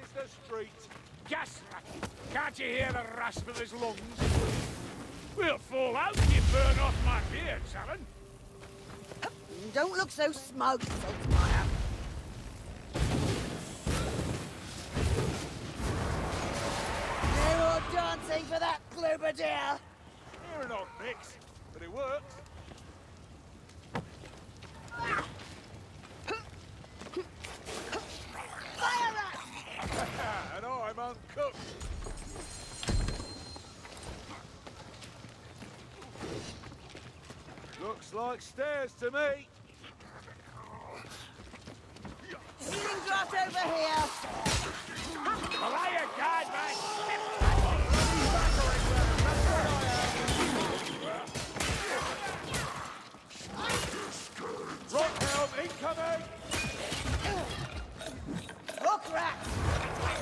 Is the street. Gas. Can't you hear the rasp of his lungs? We'll fall out if you burn off my beard, Talon. Don't look so smug, Saltzpyre. No more dancing for that Globadier. You're an odd mix, but it works. Fire rat! and I'm uncooked. Looks like stairs to me. Healing draught over here. Malaya guide, mate! Rock helm incoming! Hook rat!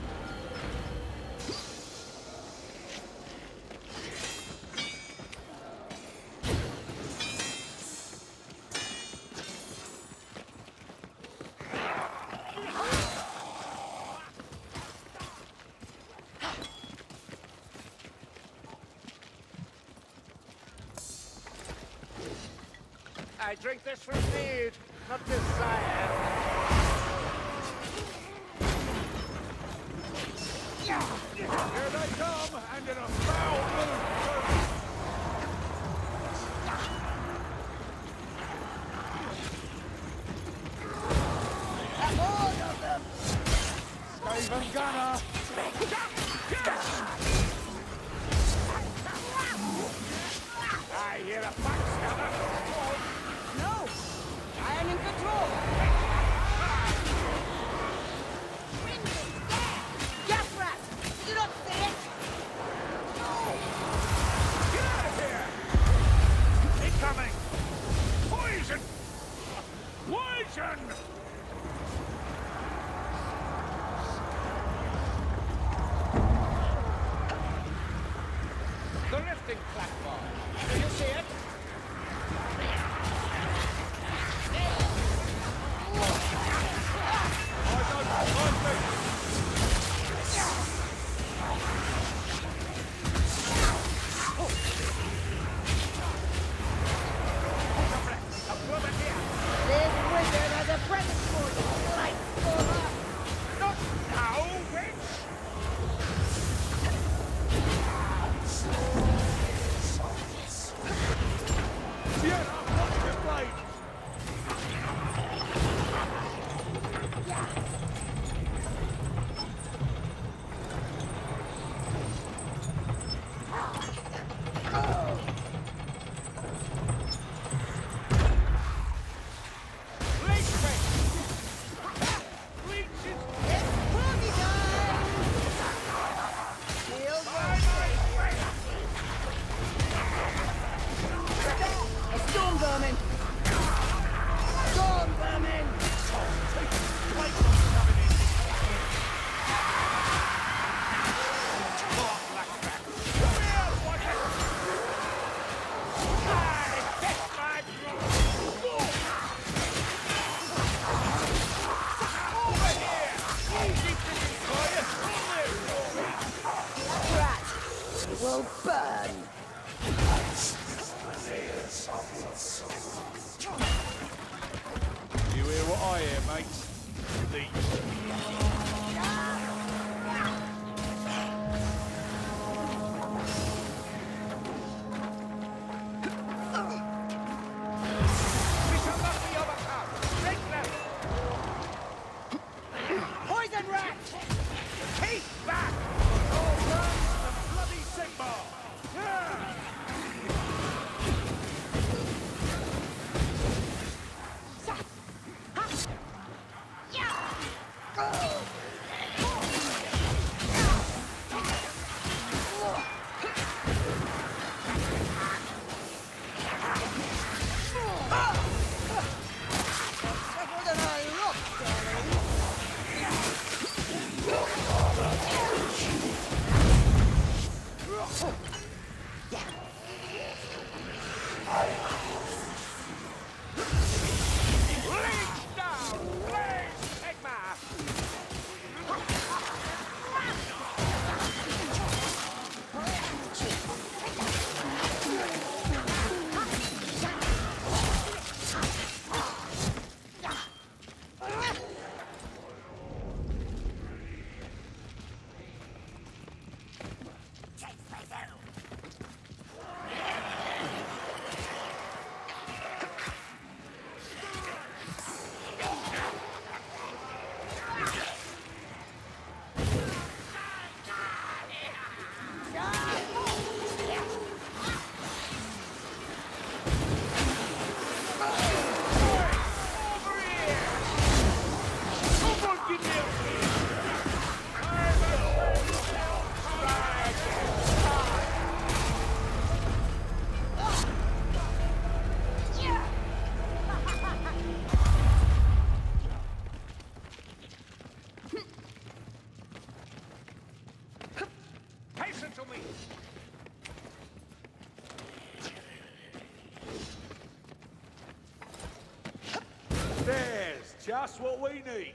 I drink this from need, not desire. Here they come, and in a foul mood. Just what we need.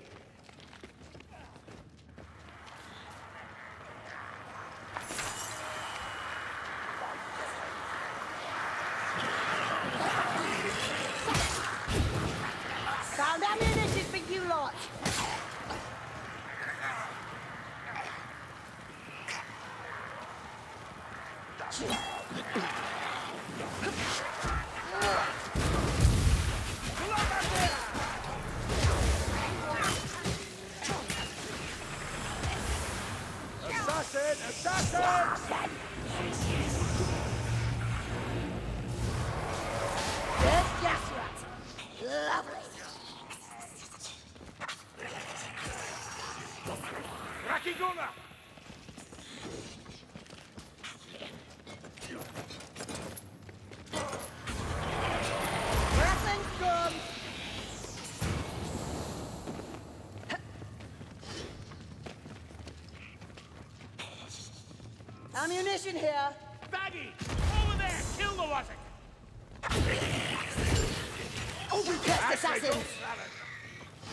Ammunition here. Baggy! Over there! Kill the Wasik! Overcast oh, assassins.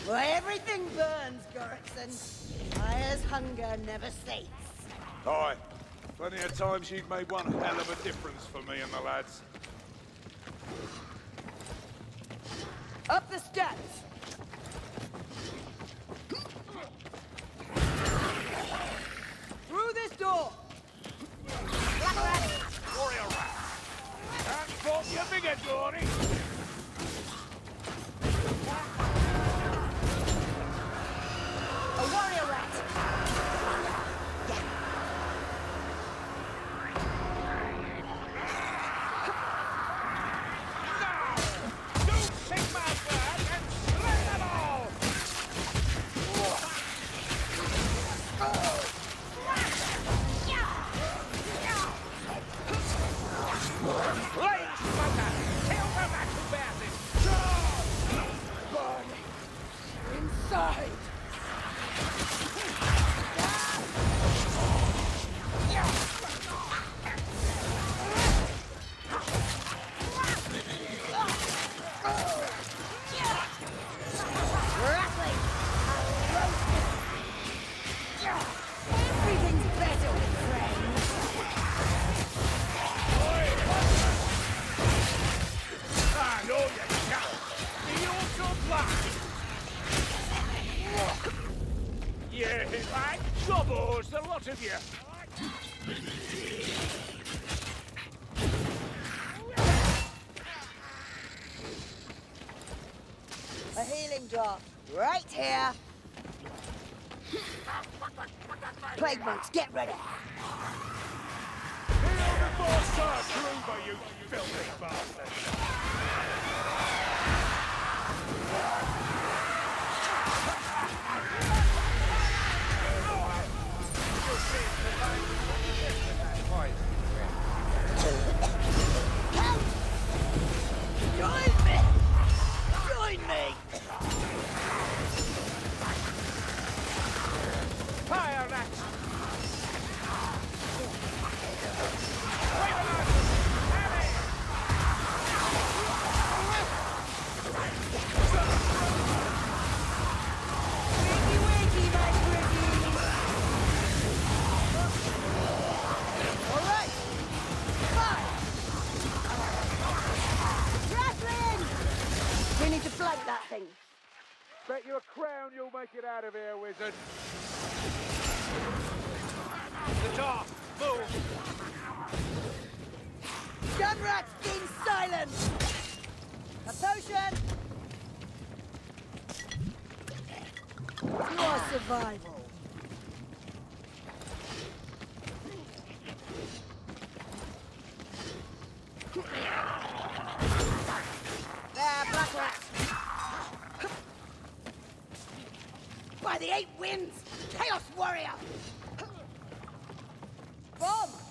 Well, everything burns, Goreksson. Fire's hunger never sates. Aye. Plenty of times you've made one hell of a difference for me and the lads. Right here. Plague monks, get ready. Heal before Sir you filthy bastard! like that thing. Bet you a crown you'll make it out of here, wizard. The top, move. Gun rats being silent. A potion. Your survival. There, Black Rat. by the eight winds, Chaos Warrior! Bomb!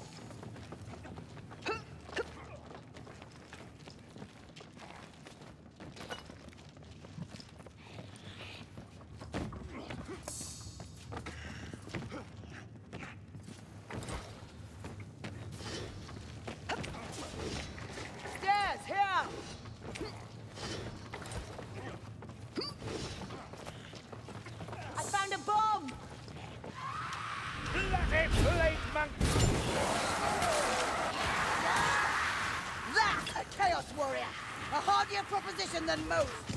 than most.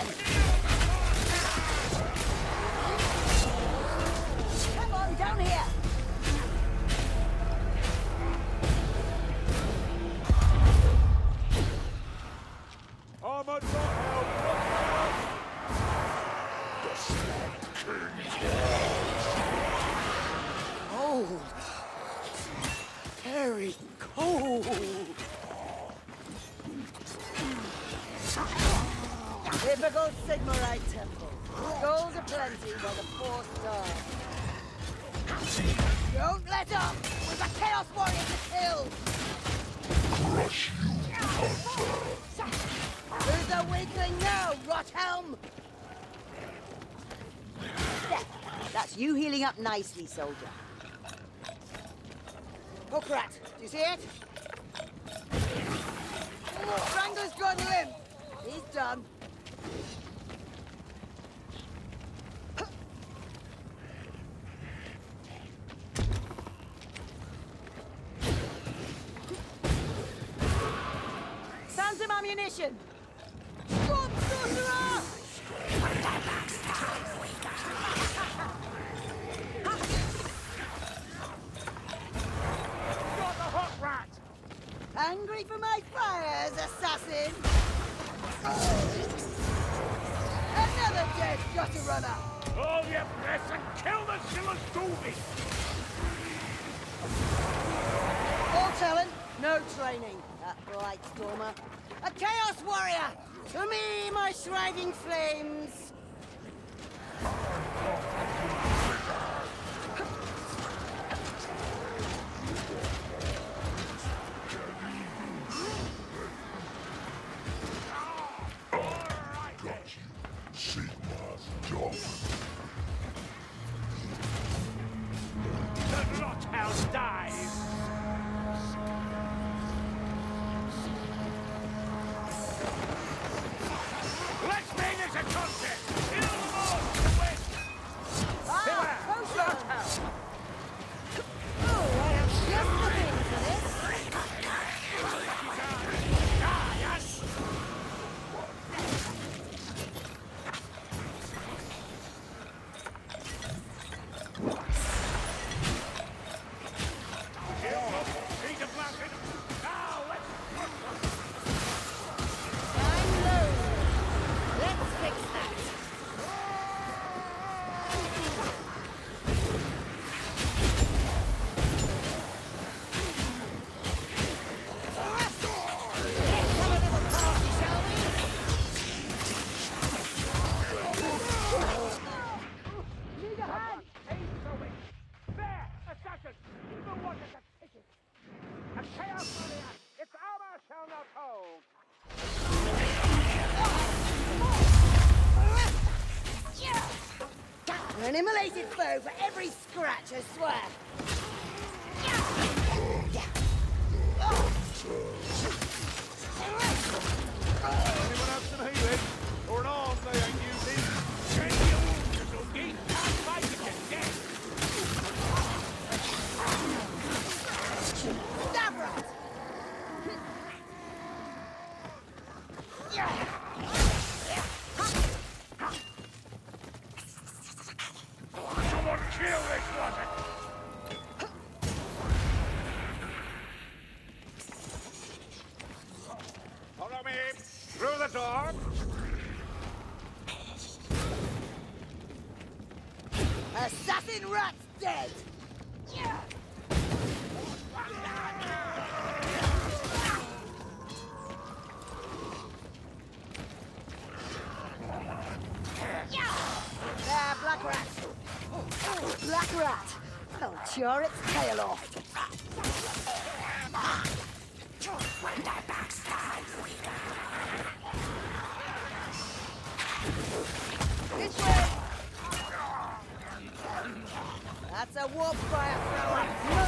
Damn it! up nicely, soldier. Hook rat, do you see it? Oh, Wrangler's gone limp. He's done. Sounds some ammunition. clue for every scratch, I swear. Through the door. Assassin Rat's dead! Yeah. There, Black Rat! Black Rat! I'll chore its tail off! That's a warp fire thrower.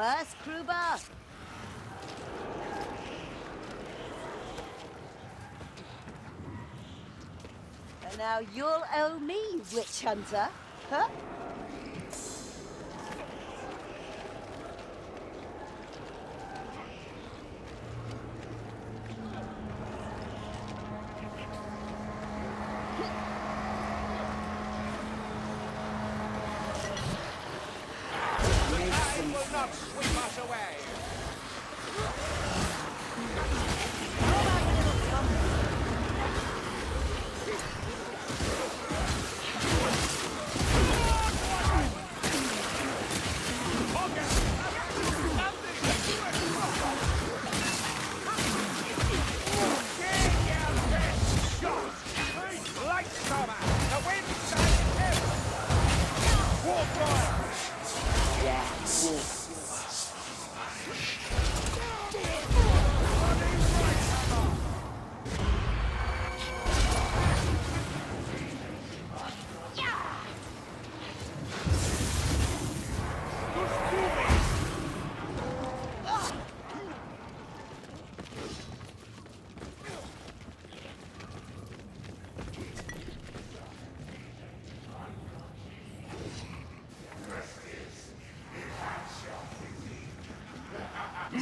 worse, Kruber? And now you'll owe me, witch hunter. Huh? not sweep us away.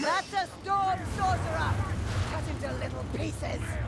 That's a storm sorcerer! Cut into little pieces!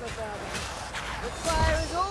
The fire is over.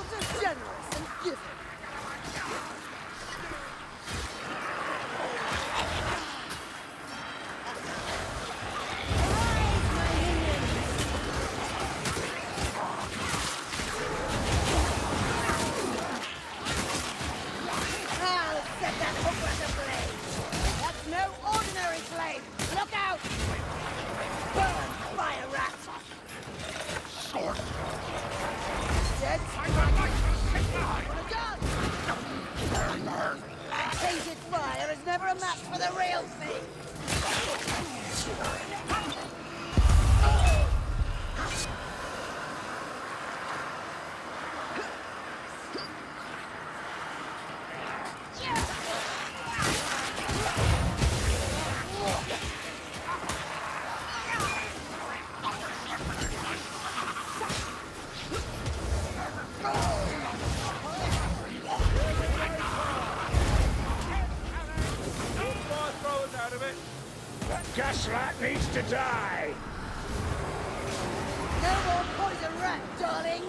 Darling!